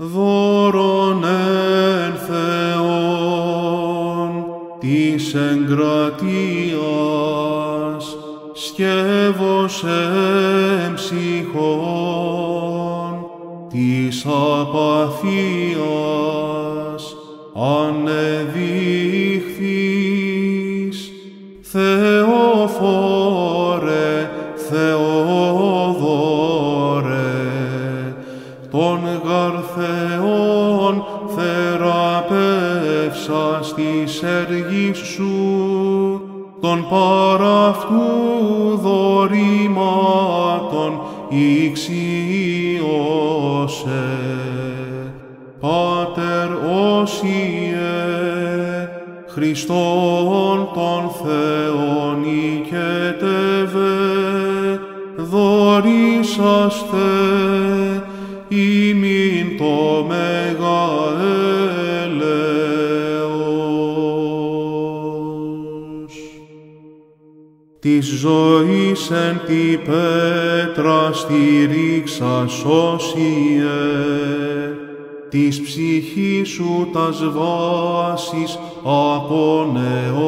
δώρον εν Θεόν της εγκρατείας σκεύος εν ψυχών της απαθίας ανεδείχθης. Θεόφορε, της έργης σου, των παραυτού δωρημάτων ηξιώσε. Πάτερ Όσιε, Χριστόν τον Θεόν οικετεύε, δωρήσαστε ημίν το Μέγα Της ζωής εν τη πέτρα στηρίξα σώσιε, της ψυχής σου τας βάσεις από νεότητος.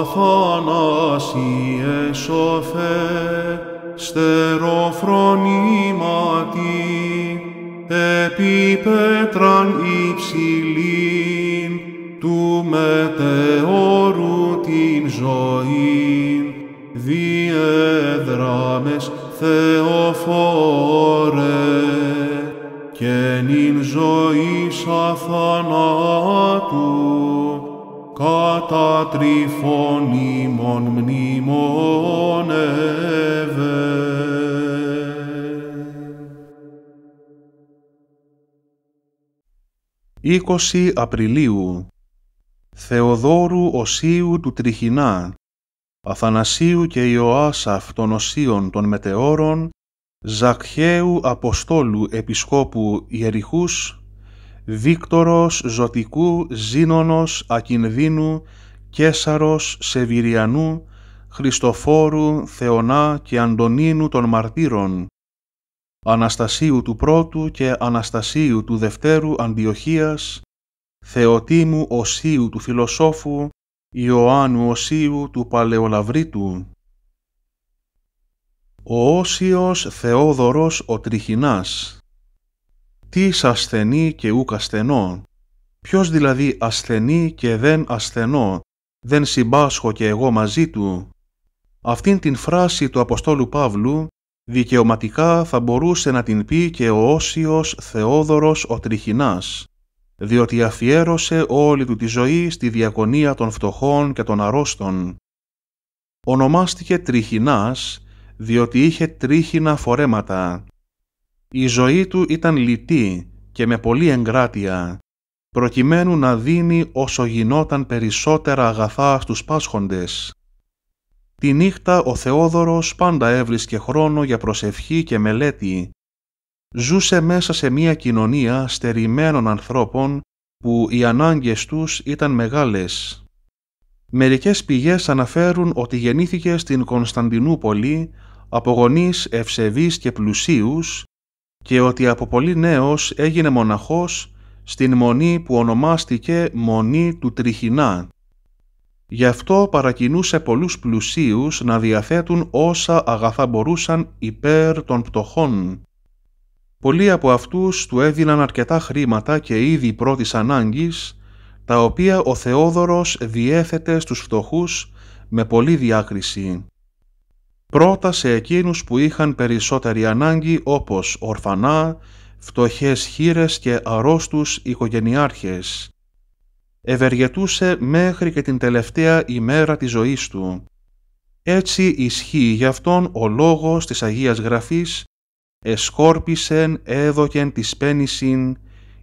Αθανάσιε σοφέ, στεροφρονήματι, επί πέτραν υψηλήν, διέδραμες Θεοφόρε, και νυν ζωής αθανάτου, κατά τρυφών ημών μνημόνευε. 20 Απριλίου Θεοδόρου Οσίου του Τριχινά Αθανασίου και Ιωάσαφ των Οσίων των Μετεώρων Ζακχαίου Αποστόλου Επισκόπου Ιεριχούς Βίκτορος Ζωτικού Ζήνονος Ακινδίνου Κέσαρος Σεβυριανού Χριστοφόρου Θεονά και Αντωνίνου των Μαρτύρων Αναστασίου του Πρώτου και Αναστασίου του Δευτέρου Αντιοχίας Θεοτήμου Οσίου του Φιλοσόφου Ιωάννου Οσίου του Παλαιολαβρίτου. Ο Όσιος Θεόδωρος ο Τριχινάς Τι ασθενή και ούκ ασθενό Ποιος δηλαδή ασθενή και δεν ασθενό δεν συμπάσχω και εγώ μαζί του. Αυτήν την φράση του Αποστόλου Παύλου δικαιωματικά θα μπορούσε να την πει και ο Όσιος Θεόδωρος ο Τριχινάς διότι αφιέρωσε όλη του τη ζωή στη διακονία των φτωχών και των αρρώστων. Ονομάστηκε Τριχινάς, διότι είχε τρίχινα φορέματα. Η ζωή του ήταν λιτή και με πολλή εγκράτεια, προκειμένου να δίνει όσο γινόταν περισσότερα αγαθά στους πάσχοντες. Τη νύχτα ο Θεόδωρος πάντα έβρισκε χρόνο για προσευχή και μελέτη, ζούσε μέσα σε μια κοινωνία στερημένων ανθρώπων που οι ανάγκες τους ήταν μεγάλες. Μερικές πηγές αναφέρουν ότι γεννήθηκε στην Κωνσταντινούπολη από γονείς ευσεβείς και πλουσίους και ότι από πολύ νέος έγινε μοναχός στην μονή που ονομάστηκε Μονή του Τριχινά. Γι' αυτό παρακινούσε πολλούς πλουσίους να διαθέτουν όσα αγαθά μπορούσαν υπέρ των πτωχών. Πολλοί από αυτούς του έδιναν αρκετά χρήματα και είδη πρώτης ανάγκης, τα οποία ο Θεόδωρος διέθετε στους φτωχούς με πολλή διάκριση. Πρώτα σε εκείνους που είχαν περισσότερη ανάγκη όπως ορφανά, φτωχές χείρες και αρρώστους οικογενειάρχες. Ευεργετούσε μέχρι και την τελευταία ημέρα της ζωής του. Έτσι ισχύει γι' αυτόν ο λόγος της Αγίας Γραφής εσκόρπισεν έδωκεν της πένησιν,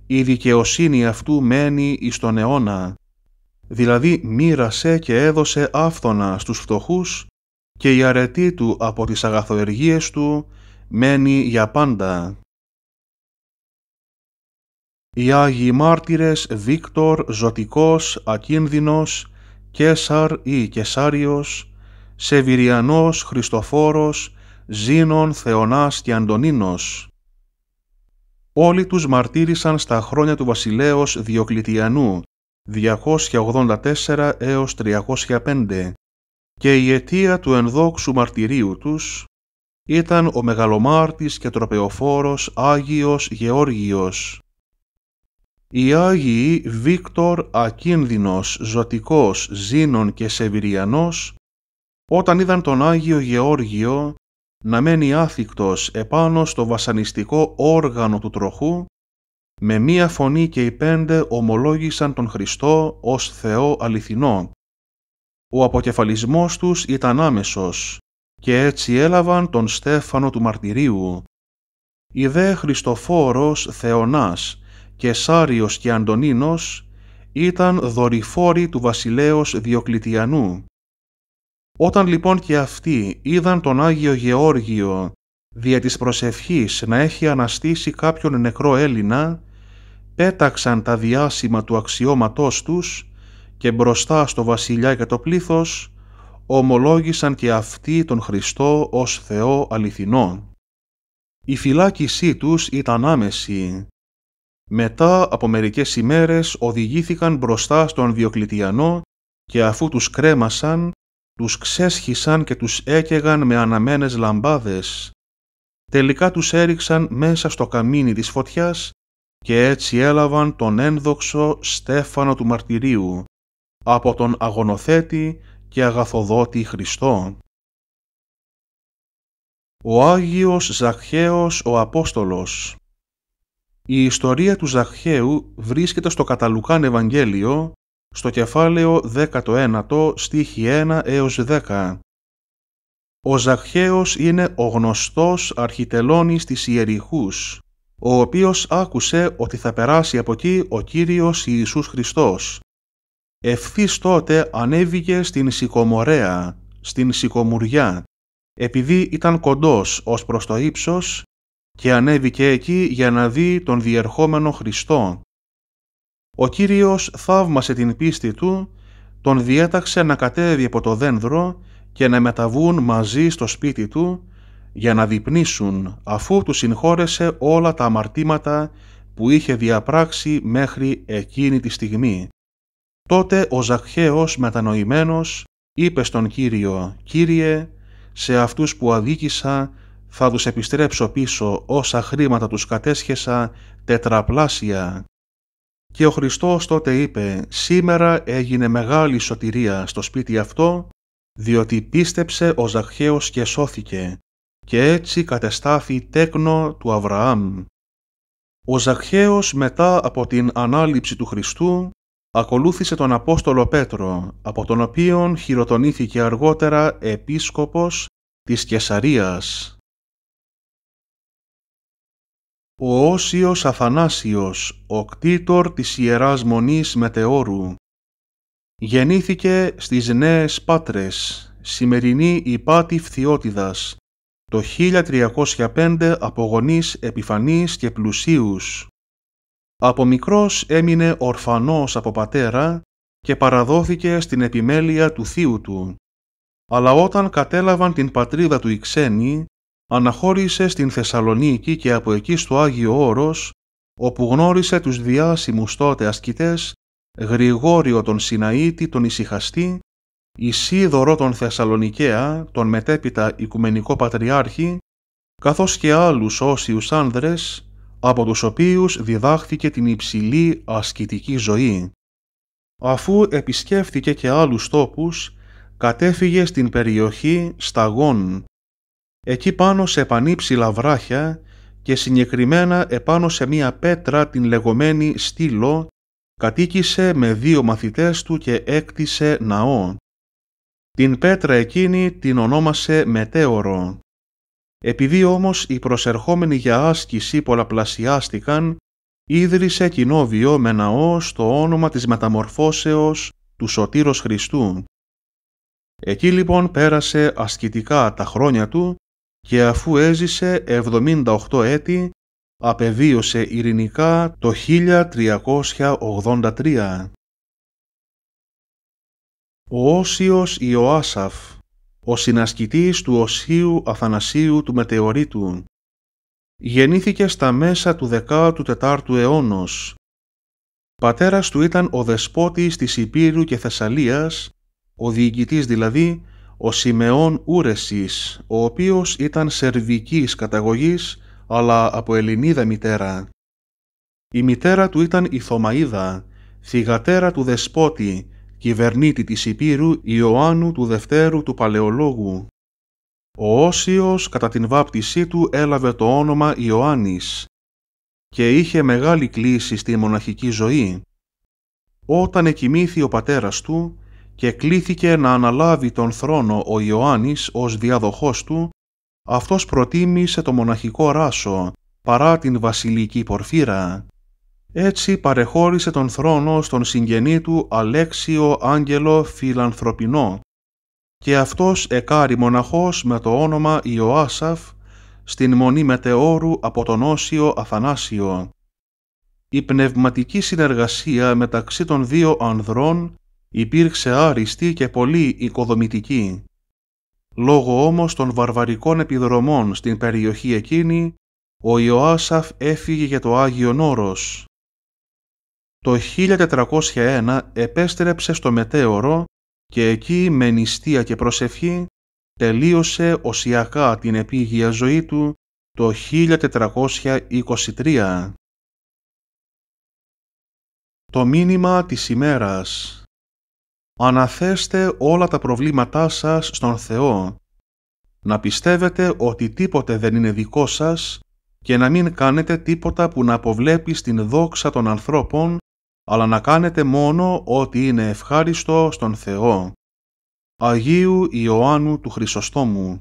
η δικαιοσύνη αυτού μένει εις τον αιώνα. Δηλαδή μοίρασε και έδωσε άφθονα στους φτωχούς και η αρετή του από τις αγαθοεργίες του μένει για πάντα. Οι Άγιοι Μάρτυρες Βίκτορ, Ζωτικός, Ακίνδυνος, Κέσαρ ή Κεσάριος, Σεβυριανός, Χριστοφόρος, Ζήνων, Θεονάς και Αντωνίνος. Όλοι τους μαρτύρησαν στα χρόνια του βασιλέως Διοκλητιανού, 284 έως 305, και η αιτία του ενδόξου μαρτυρίου τους ήταν ο μεγαλομάρτης και τροπεοφόρος Άγιος Γεώργιος. Οι Άγιοι Βίκτορ Ακίνδυνος, Ζωτικός, Ζήνων και Σεβηριανός, όταν είδαν τον Άγιο Γεώργιο να μένει άθικτος επάνω στο βασανιστικό όργανο του τροχού, με μία φωνή και οι πέντε ομολόγησαν τον Χριστό ως Θεό αληθινό. Ο αποκεφαλισμός τους ήταν άμεσος και έτσι έλαβαν τον Στέφανο του Μαρτυρίου. Η δε Χριστοφόρος Θεονάς και Σάριος και Αντωνίνος ήταν δορυφόροι του βασιλέως Διοκλητιανού. Όταν λοιπόν και αυτοί είδαν τον Άγιο Γεώργιο δια της προσευχής να έχει αναστήσει κάποιον νεκρό Έλληνα, πέταξαν τα διάσημα του αξιώματός τους και μπροστά στο βασιλιά και το πλήθος ομολόγησαν και αυτοί τον Χριστό ως Θεό αληθινό. Η φυλάκισή τους ήταν άμεση. Μετά από μερικές ημέρες οδηγήθηκαν μπροστά στον Διοκλητιανό και αφού τους κρέμασαν, τους ξέσχισαν και τους έκαιγαν με αναμένες λαμπάδες. Τελικά τους έριξαν μέσα στο καμίνι της φωτιάς και έτσι έλαβαν τον ένδοξο Στέφανο του Μαρτυρίου από τον αγωνοθέτη και αγαθοδότη Χριστό. Ο Άγιος Ζαχαίος ο Απόστολος Η ιστορία του Ζαχαίου βρίσκεται στο Καταλουκάν Ευαγγέλιο στο κεφάλαιο 19 στίχη 1 έως 10. Ο Ζαχαίος είναι ο γνωστός αρχιτελώνης της Ιεριχούς, ο οποίος άκουσε ότι θα περάσει από εκεί ο Κύριος Ιησούς Χριστός. Ευθύς τότε ανέβηκε στην Σικομορέα, στην Σικομουριά, επειδή ήταν κοντός ως προς το ύψος και ανέβηκε εκεί για να δει τον διερχόμενο Χριστό. Ο Κύριος θαύμασε την πίστη του, τον διέταξε να κατέβει από το δένδρο και να μεταβούν μαζί στο σπίτι του για να διπνήσουν αφού του συγχώρεσε όλα τα αμαρτήματα που είχε διαπράξει μέχρι εκείνη τη στιγμή. Τότε ο Ζαχαίος μετανοημένος είπε στον Κύριο «Κύριε, σε αυτούς που αδίκησα θα τους επιστρέψω πίσω όσα χρήματα τους κατέσχεσα τετραπλάσια». Και ο Χριστός τότε είπε «Σήμερα έγινε μεγάλη σωτηρία στο σπίτι αυτό, διότι πίστεψε ο Ζαχαίος και σώθηκε και έτσι κατεστάθη τέκνο του Αβραάμ». Ο Ζαχαίος μετά από την ανάληψη του Χριστού ακολούθησε τον Απόστολο Πέτρο, από τον οποίον χειροτονήθηκε αργότερα επίσκοπος της Κεσαρίας. Ο Όσιος Αθανάσιος, ο κτήτορ της Ιεράς Μονής Μετεώρου, γεννήθηκε στις Νέες Πάτρες, σημερινή Υπάτη Φθιώτιδας, το 1305 από γονείς επιφανείς και πλουσίους. Από μικρός έμεινε ορφανός από πατέρα και παραδόθηκε στην επιμέλεια του θείου του. Αλλά όταν κατέλαβαν την πατρίδα του οι ξένοι, αναχώρησε στην Θεσσαλονίκη και από εκεί στο Άγιο Όρος, όπου γνώρισε τους διάσημους τότε ασκητές Γρηγόριο τον Σιναήτη τον Ισυχαστή, Ισίδωρο τον Θεσσαλονικαία, τον μετέπειτα Οικουμενικό Πατριάρχη, καθώς και άλλους όσιους άνδρες από τους οποίους διδάχθηκε την υψηλή ασκητική ζωή. Αφού επισκέφθηκε και άλλους τόπους, κατέφυγε στην περιοχή Σταγών. Εκεί πάνω σε πανύψηλα βράχια και συγκεκριμένα επάνω σε μία πέτρα την λεγόμενη Στήλο, κατοίκησε με δύο μαθητές του και έκτισε ναό. Την πέτρα εκείνη την ονόμασε Μετέωρο. Επειδή όμως οι προσερχόμενοι για άσκηση πολλαπλασιάστηκαν, ίδρυσε κοινόβιο με ναό στο όνομα της μεταμορφώσεως του Σωτήρος Χριστού. Εκεί λοιπόν πέρασε ασκητικά τα χρόνια του και αφού έζησε 78 έτη, απεβίωσε ειρηνικά το 1383. Ο Όσιος Ιωάσαφ ο συνασκητής του Οσίου Αθανασίου του Μετεωρίτου. Γεννήθηκε στα μέσα του 14ου αιώνος. Πατέρας του ήταν ο δεσπότης της Υπήρου και Θεσσαλίας, ο διοικητής δηλαδή, ο Σιμεών Ούρεσης, ο οποίος ήταν σερβικής καταγωγής, αλλά από Ελληνίδα μητέρα. Η μητέρα του ήταν η Θωμαίδα, θυγατέρα του δεσπότη, κυβερνήτη της Υπήρου Ιωάννου του Δευτέρου του Παλαιολόγου. Ο Όσιος κατά την βάπτισή του έλαβε το όνομα Ιωάννης και είχε μεγάλη κλίση στη μοναχική ζωή. Όταν εκοιμήθη ο πατέρας του και κλήθηκε να αναλάβει τον θρόνο ο Ιωάννης ως διαδοχός του, αυτός προτίμησε το μοναχικό ράσο παρά την βασιλική πορφύρα. Έτσι παρεχώρησε τον θρόνο στον συγγενή του Αλέξιο Άγγελο Φιλανθρωπινό και αυτός εκάρει μοναχός με το όνομα Ιωάσαφ στην μονή μετεώρου από τον Όσιο Αθανάσιο. Η πνευματική συνεργασία μεταξύ των δύο ανδρών υπήρξε άριστη και πολύ οικοδομητική. Λόγω όμως των βαρβαρικών επιδρομών στην περιοχή εκείνη, ο Ιωάσαφ έφυγε για το Άγιο Νόρος. Το 1401 επέστρεψε στο Μετέωρο και εκεί με νηστεία και προσευχή τελείωσε οσιακά την επίγεια ζωή του το 1423. Το μήνυμα της ημέρας Αναθέστε όλα τα προβλήματά σας στον Θεό. Να πιστεύετε ότι τίποτε δεν είναι δικό σας και να μην κάνετε τίποτα που να αποβλέπει στην δόξα των ανθρώπων, αλλά να κάνετε μόνο ό,τι είναι ευχάριστο στον Θεό. Αγίου Ιωάννου του Χρυσοστόμου